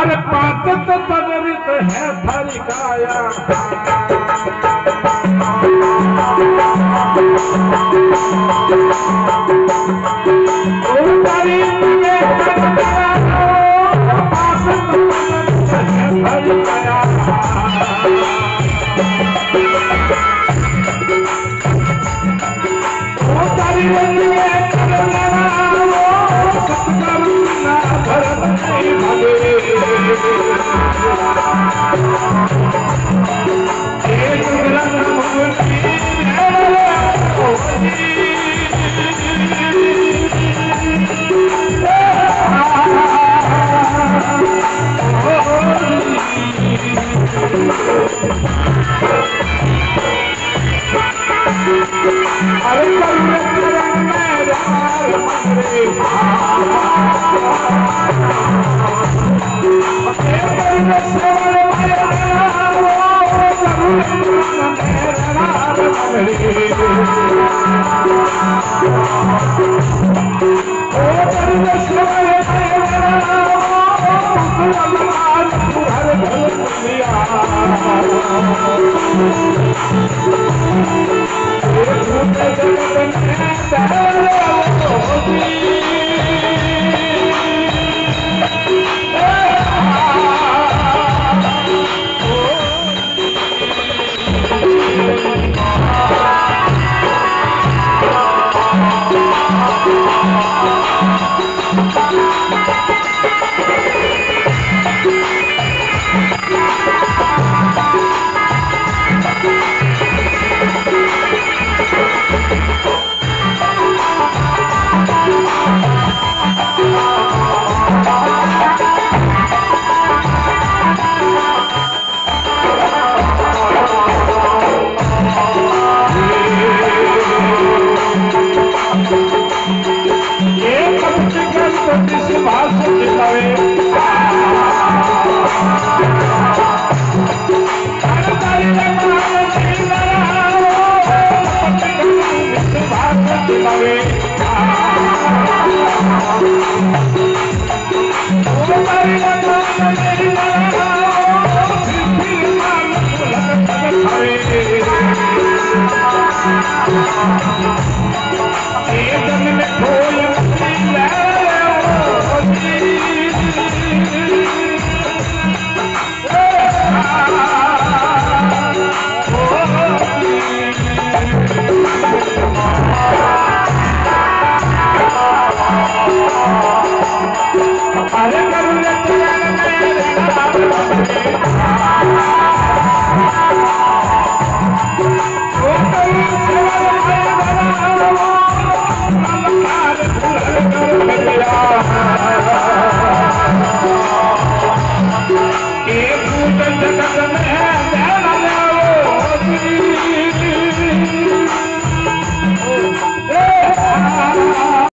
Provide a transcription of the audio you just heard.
अरे पात तदरित है भरी काया Eu Oh, Amen. அரங்கம்